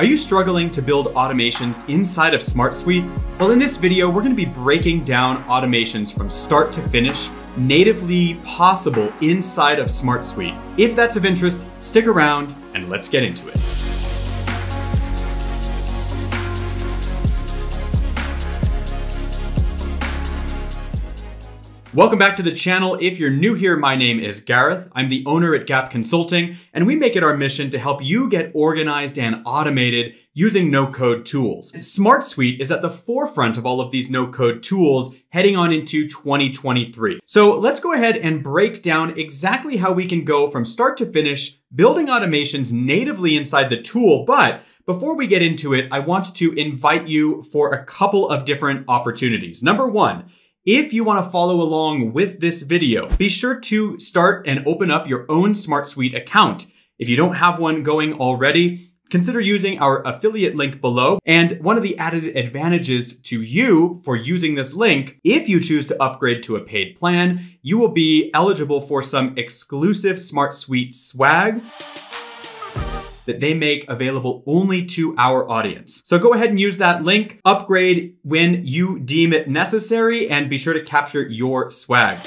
Are you struggling to build automations inside of SmartSuite? Well, in this video, we're gonna be breaking down automations from start to finish, natively possible inside of SmartSuite. If that's of interest, stick around and let's get into it. Welcome back to the channel. If you're new here, my name is Gareth. I'm the owner at Gap Consulting, and we make it our mission to help you get organized and automated using no-code tools. SmartSuite is at the forefront of all of these no-code tools heading on into 2023. So let's go ahead and break down exactly how we can go from start to finish building automations natively inside the tool, but before we get into it, I want to invite you for a couple of different opportunities. Number one, if you want to follow along with this video, be sure to start and open up your own SmartSuite account. If you don't have one going already, consider using our affiliate link below. And one of the added advantages to you for using this link, if you choose to upgrade to a paid plan, you will be eligible for some exclusive SmartSuite swag that they make available only to our audience. So go ahead and use that link, upgrade when you deem it necessary, and be sure to capture your swag.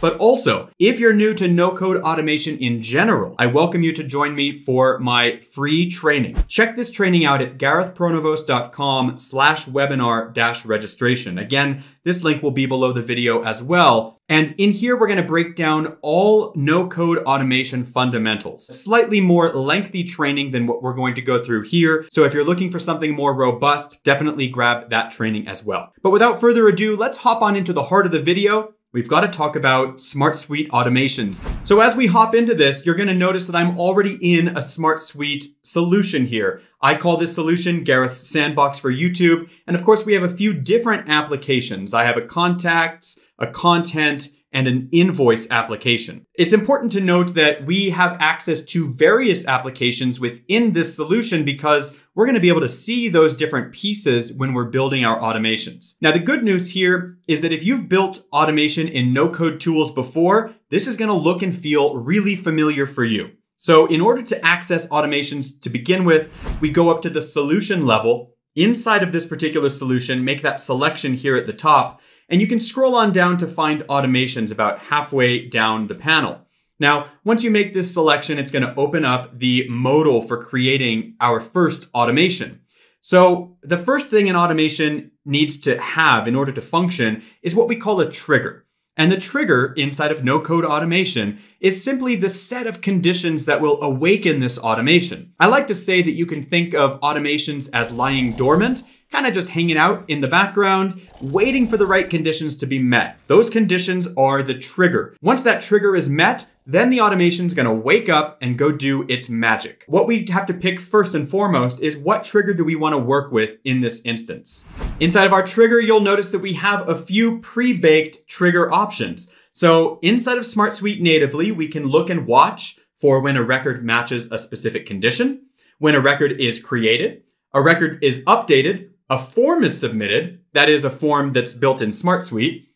But also, if you're new to no code automation in general, I welcome you to join me for my free training. Check this training out at garethpronovost.com slash webinar dash registration. Again, this link will be below the video as well. And in here, we're gonna break down all no code automation fundamentals. Slightly more lengthy training than what we're going to go through here. So if you're looking for something more robust, definitely grab that training as well. But without further ado, let's hop on into the heart of the video we've got to talk about SmartSuite automations. So as we hop into this, you're going to notice that I'm already in a SmartSuite solution here. I call this solution Gareth's Sandbox for YouTube. And of course, we have a few different applications. I have a contacts, a content, and an invoice application. It's important to note that we have access to various applications within this solution because we're gonna be able to see those different pieces when we're building our automations. Now, the good news here is that if you've built automation in no-code tools before, this is gonna look and feel really familiar for you. So in order to access automations to begin with, we go up to the solution level. Inside of this particular solution, make that selection here at the top, and you can scroll on down to find automations about halfway down the panel. Now, once you make this selection, it's gonna open up the modal for creating our first automation. So the first thing an automation needs to have in order to function is what we call a trigger. And the trigger inside of no-code automation is simply the set of conditions that will awaken this automation. I like to say that you can think of automations as lying dormant kind of just hanging out in the background, waiting for the right conditions to be met. Those conditions are the trigger. Once that trigger is met, then the automation's gonna wake up and go do its magic. What we have to pick first and foremost is what trigger do we wanna work with in this instance. Inside of our trigger, you'll notice that we have a few pre-baked trigger options. So inside of SmartSuite natively, we can look and watch for when a record matches a specific condition, when a record is created, a record is updated, a form is submitted, that is a form that's built in SmartSuite.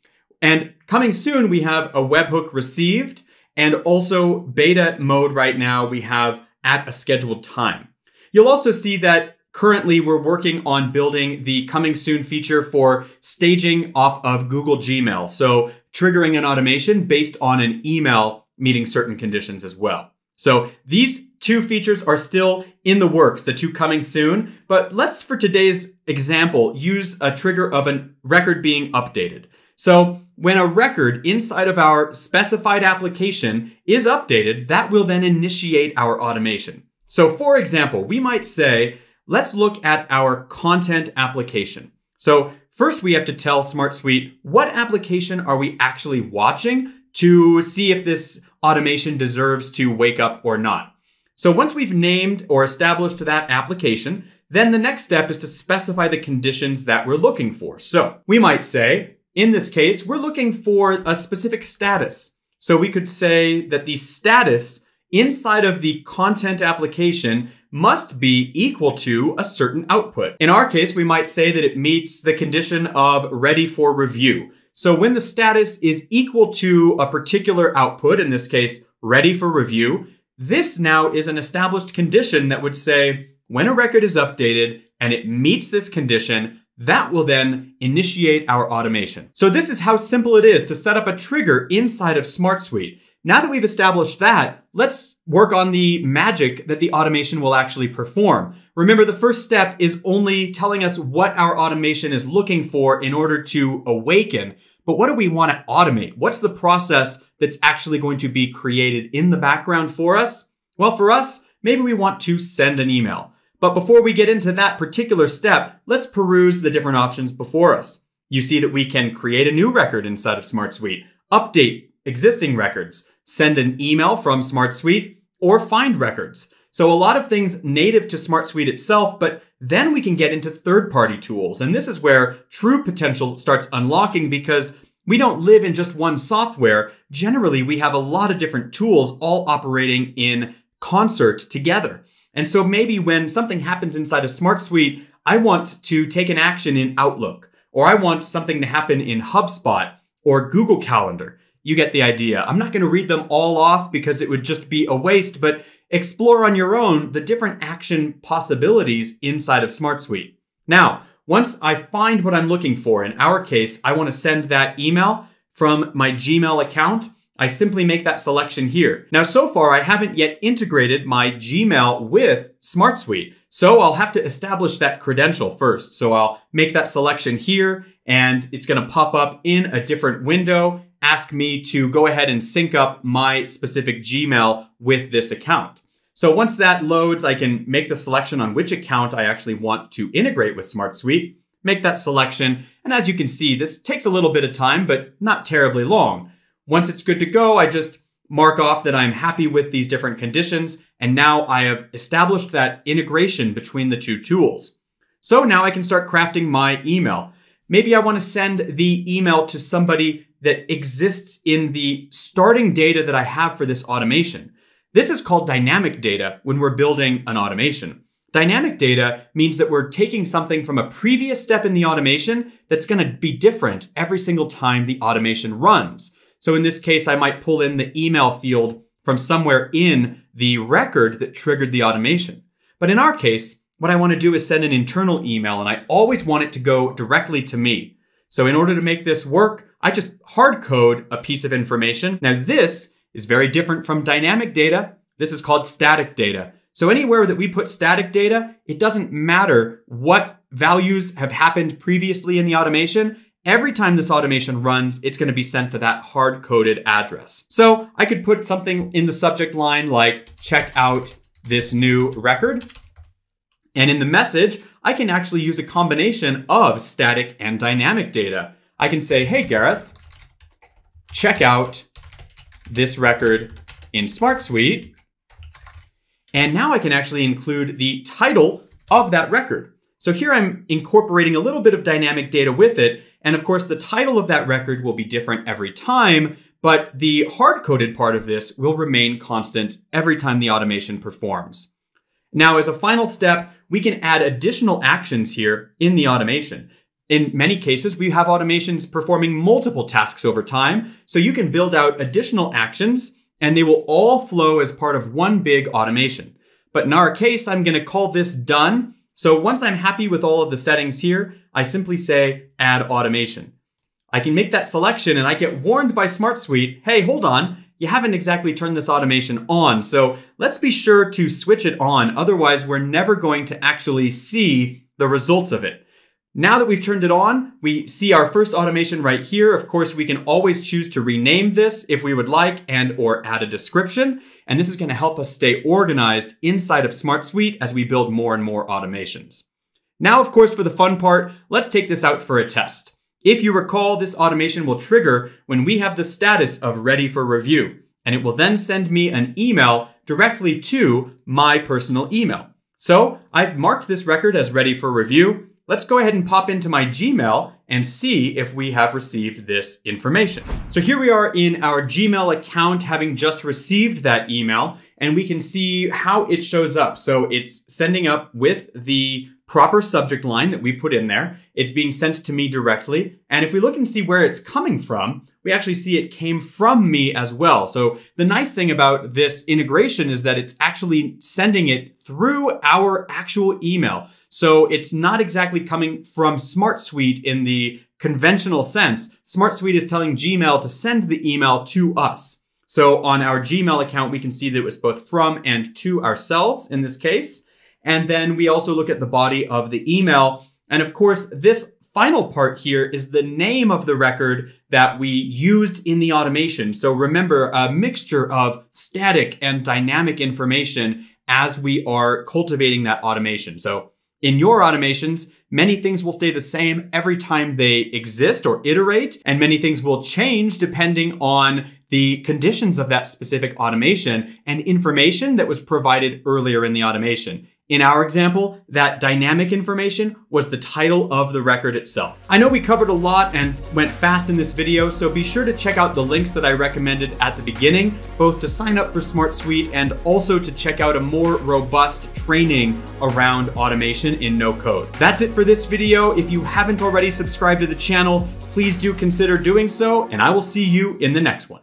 And coming soon, we have a webhook received and also beta mode right now, we have at a scheduled time. You'll also see that currently we're working on building the coming soon feature for staging off of Google Gmail. So triggering an automation based on an email meeting certain conditions as well. So these two features are still in the works, the two coming soon, but let's, for today's example, use a trigger of a record being updated. So when a record inside of our specified application is updated, that will then initiate our automation. So for example, we might say, let's look at our content application. So first we have to tell SmartSuite, what application are we actually watching to see if this automation deserves to wake up or not. So once we've named or established that application, then the next step is to specify the conditions that we're looking for. So we might say, in this case, we're looking for a specific status. So we could say that the status inside of the content application must be equal to a certain output. In our case, we might say that it meets the condition of ready for review. So when the status is equal to a particular output, in this case, ready for review, this now is an established condition that would say when a record is updated and it meets this condition, that will then initiate our automation. So this is how simple it is to set up a trigger inside of SmartSuite. Now that we've established that, let's work on the magic that the automation will actually perform. Remember, the first step is only telling us what our automation is looking for in order to awaken. But what do we want to automate? What's the process that's actually going to be created in the background for us? Well, for us, maybe we want to send an email. But before we get into that particular step, let's peruse the different options before us. You see that we can create a new record inside of SmartSuite, update existing records, send an email from Smart Suite, or find records. So a lot of things native to SmartSuite itself, but then we can get into third-party tools. And this is where true potential starts unlocking because we don't live in just one software. Generally, we have a lot of different tools all operating in concert together. And so maybe when something happens inside a SmartSuite, I want to take an action in Outlook, or I want something to happen in HubSpot or Google Calendar. You get the idea. I'm not going to read them all off because it would just be a waste, but explore on your own the different action possibilities inside of SmartSuite. Now, once I find what I'm looking for, in our case, I want to send that email from my Gmail account. I simply make that selection here. Now, so far, I haven't yet integrated my Gmail with SmartSuite, so I'll have to establish that credential first. So I'll make that selection here, and it's gonna pop up in a different window, ask me to go ahead and sync up my specific Gmail with this account. So once that loads, I can make the selection on which account I actually want to integrate with SmartSuite, make that selection, and as you can see, this takes a little bit of time, but not terribly long. Once it's good to go, I just mark off that I'm happy with these different conditions, and now I have established that integration between the two tools. So now I can start crafting my email. Maybe I want to send the email to somebody that exists in the starting data that I have for this automation. This is called dynamic data when we're building an automation. Dynamic data means that we're taking something from a previous step in the automation that's going to be different every single time the automation runs. So in this case, I might pull in the email field from somewhere in the record that triggered the automation. But in our case, what I want to do is send an internal email and I always want it to go directly to me. So in order to make this work, I just hard code a piece of information. Now this is very different from dynamic data. This is called static data. So anywhere that we put static data, it doesn't matter what values have happened previously in the automation. Every time this automation runs, it's gonna be sent to that hard-coded address. So I could put something in the subject line like, check out this new record. And in the message, I can actually use a combination of static and dynamic data. I can say, hey Gareth, check out this record in SmartSuite. And now I can actually include the title of that record. So here I'm incorporating a little bit of dynamic data with it. And of course, the title of that record will be different every time, but the hard-coded part of this will remain constant every time the automation performs. Now, as a final step, we can add additional actions here in the automation. In many cases, we have automations performing multiple tasks over time, so you can build out additional actions and they will all flow as part of one big automation. But in our case, I'm gonna call this done so once I'm happy with all of the settings here, I simply say add automation. I can make that selection and I get warned by SmartSuite, hey, hold on, you haven't exactly turned this automation on. So let's be sure to switch it on. Otherwise, we're never going to actually see the results of it. Now that we've turned it on, we see our first automation right here. Of course, we can always choose to rename this if we would like and or add a description. And this is gonna help us stay organized inside of SmartSuite as we build more and more automations. Now, of course, for the fun part, let's take this out for a test. If you recall, this automation will trigger when we have the status of ready for review, and it will then send me an email directly to my personal email. So I've marked this record as ready for review, let's go ahead and pop into my Gmail and see if we have received this information. So here we are in our Gmail account having just received that email and we can see how it shows up. So it's sending up with the proper subject line that we put in there. It's being sent to me directly. And if we look and see where it's coming from, we actually see it came from me as well. So the nice thing about this integration is that it's actually sending it through our actual email. So it's not exactly coming from SmartSuite in the conventional sense. SmartSuite is telling Gmail to send the email to us. So on our Gmail account, we can see that it was both from and to ourselves in this case. And then we also look at the body of the email. And of course, this final part here is the name of the record that we used in the automation. So remember, a mixture of static and dynamic information as we are cultivating that automation. So in your automations, many things will stay the same every time they exist or iterate, and many things will change depending on the conditions of that specific automation and information that was provided earlier in the automation. In our example, that dynamic information was the title of the record itself. I know we covered a lot and went fast in this video, so be sure to check out the links that I recommended at the beginning, both to sign up for SmartSuite and also to check out a more robust training around automation in no code. That's it for this video. If you haven't already subscribed to the channel, please do consider doing so, and I will see you in the next one.